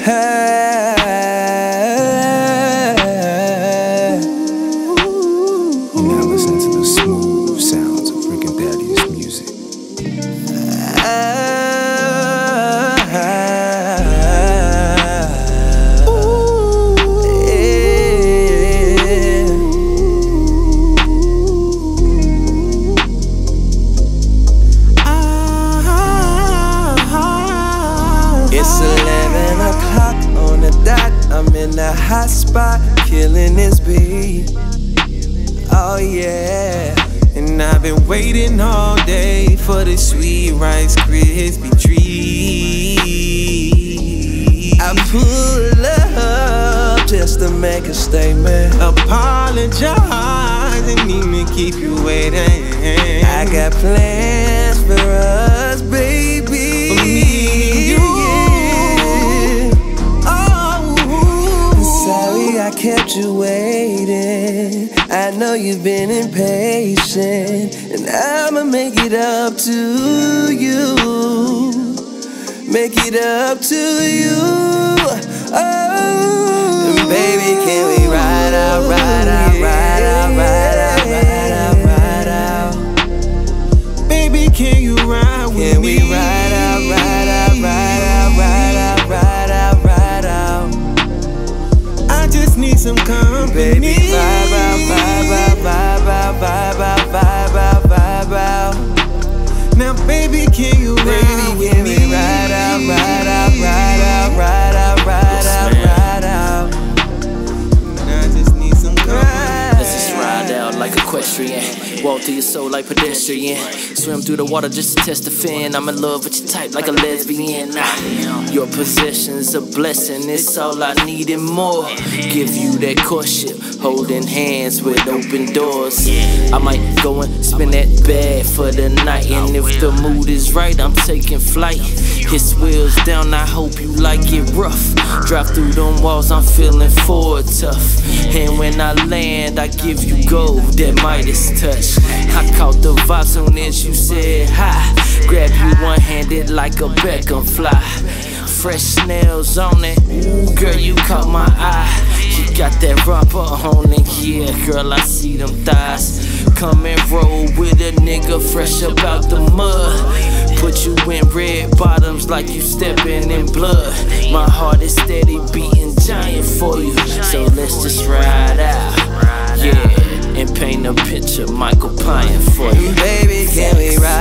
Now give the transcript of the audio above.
Now listen to the smooth sounds of Freaking Daddy's music. It's 11 in the hot spot, killing this beat. Oh, yeah. And I've been waiting all day for the sweet Rice Krispie treat. I pull up just to make a statement. Apologize and even keep you waiting. I got plans I kept you waiting. I know you've been impatient, and I'ma make it up to you. Make it up to you. Oh, and baby, can we ride out, ride out, ride out, ride out, ride out, ride out? Baby, can you ride with Can me? we ride ride some company. Baby, vibe out, vibe out, vibe out, vibe out, vibe out, vibe out. Now, baby, can you ride like equestrian. Walk through your soul like pedestrian. Swim through the water just to test the fin. I'm in love with your type like a lesbian. Nah, your possession's a blessing. It's all I need and more. Give you that courtship, holding hands with open doors. I might go and spin that bag for the night. And if the mood is right, I'm taking flight. His wheels down, I hope you like it rough. Drive through them walls, I'm feeling forward tough. And when I land, I give you gold, that Touch. I caught the vibe soon as you said hi. Grab you one handed like a Beckham fly. Fresh snails on it, Ooh, girl, you caught my eye. You got that rubber on it, yeah, girl, I see them thighs. Come and roll with a nigga fresh up out the mud. Put you in red bottoms like you stepping in blood. My heart is steady beating giant for you, so let's just ride a picture Michael Pine for you. Baby, can we ride